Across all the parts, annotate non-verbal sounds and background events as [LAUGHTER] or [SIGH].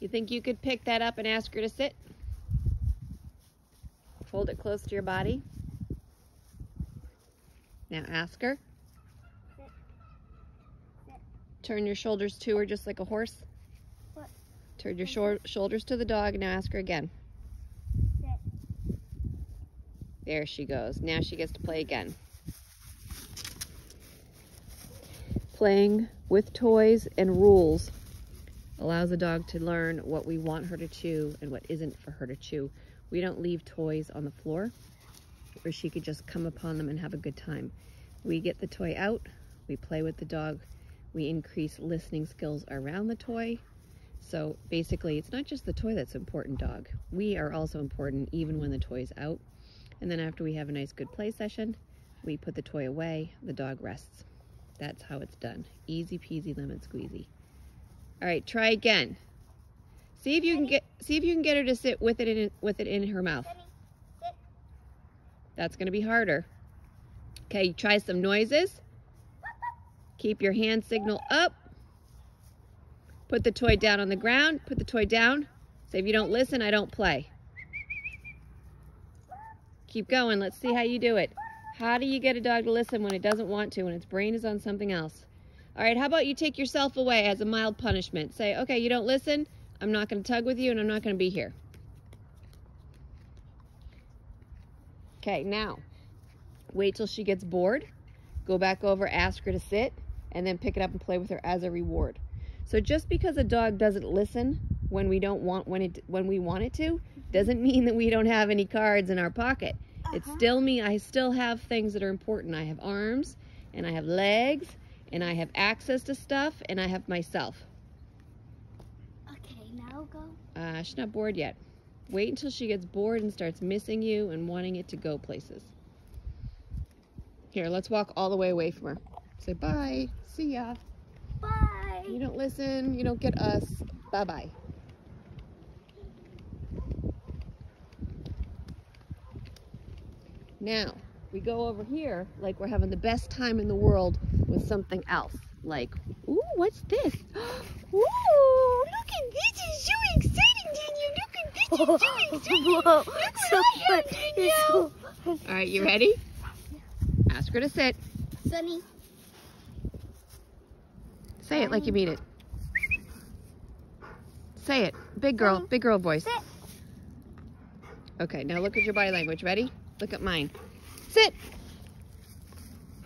You think you could pick that up and ask her to sit? Hold it close to your body. Now ask her. Turn your shoulders to her just like a horse. Turn your shoulders to the dog. Now ask her again. There she goes. Now she gets to play again. Playing with toys and rules allows a dog to learn what we want her to chew and what isn't for her to chew. We don't leave toys on the floor where she could just come upon them and have a good time. We get the toy out, we play with the dog, we increase listening skills around the toy. So basically, it's not just the toy that's important, dog. We are also important even when the toy's out. And then after we have a nice good play session, we put the toy away, the dog rests. That's how it's done. Easy peasy lemon squeezy. All right, try again. See if you can get see if you can get her to sit with it in with it in her mouth. That's going to be harder. Okay, try some noises. Keep your hand signal up. Put the toy down on the ground. Put the toy down. Say if you don't listen, I don't play. Keep going. Let's see how you do it. How do you get a dog to listen when it doesn't want to, when its brain is on something else? All right, how about you take yourself away as a mild punishment? Say, okay, you don't listen. I'm not going to tug with you and I'm not going to be here. Okay, now, wait till she gets bored. Go back over, ask her to sit, and then pick it up and play with her as a reward. So just because a dog doesn't listen when we don't want when it when we want it to, doesn't mean that we don't have any cards in our pocket. It Uh-huh. still me I still have things that are important. I have arms and I have legs and I have access to stuff and I have myself. Okay, now go. Uh, she's not bored yet. Wait until she gets bored and starts missing you and wanting it to go places. Here, let's walk all the way away from her. Say bye. See ya. Bye. You don't listen. You don't get us. Bye bye. Now, we go over here like we're having the best time in the world with something else. Like, ooh, what's this? [GASPS] Ooh, look at this. It's so exciting, Daniel. Look at this. It's so [LAUGHS] exciting. Look so I fun. have, You're so All right, you ready? Ask her to sit. Sunny. Say it like you mean it. Say it. Big girl, big girl voice. Okay, now look at your body language. Ready? Look at mine. Sit.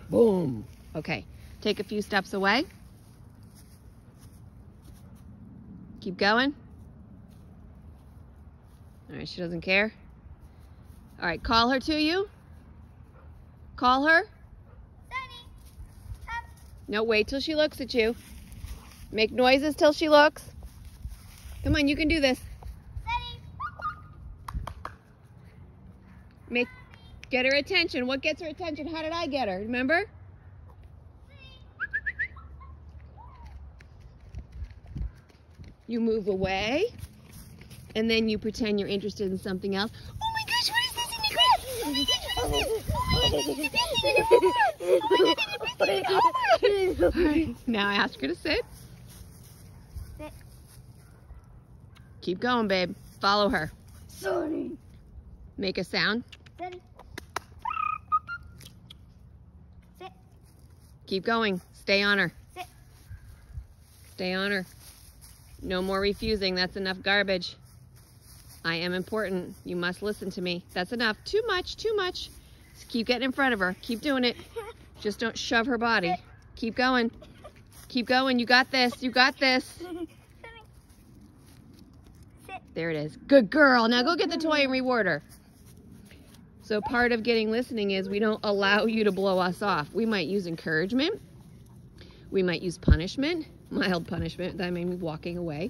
Boom. Okay, take a few steps away. Keep going. All right, she doesn't care. All right, call her to you. Call her. Sunny. Up. No, wait till she looks at you. Make noises till she looks. Come on, you can do this. Sunny. Make get her attention. What gets her attention? How did I get her? Remember? You move away, and then you pretend you're interested in something else. Oh my gosh, what is this in the grass? Oh my gosh, what is this? Oh my gosh, it's in the grass. Oh my gosh, it's in the grass. Oh my gosh. [LAUGHS] All right, now ask her to sit. Sit. Keep going, babe. Follow her. Sunny. Make a sound. Sunny. Sit. Keep going. Stay on her. Sit. Stay on her. No more refusing. That's enough garbage. I am important. You must listen to me. That's enough. Too much. Too much. Just keep getting in front of her. Keep doing it. [LAUGHS] Just don't shove her body. Keep going. Keep going. You got this. You got this. [LAUGHS] Sit. There it is. Good girl. Now go get the toy and reward her. So part of getting listening is we don't allow you to blow us off. We might use encouragement. We might use punishment, [LAUGHS] mild punishment. That may mean walking away.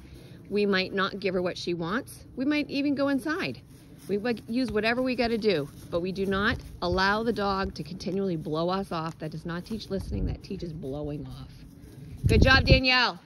We might not give her what she wants. We might even go inside. We use whatever we got to do, but we do not allow the dog to continually blow us off. That does not teach listening. That teaches blowing off. Good job, Danielle.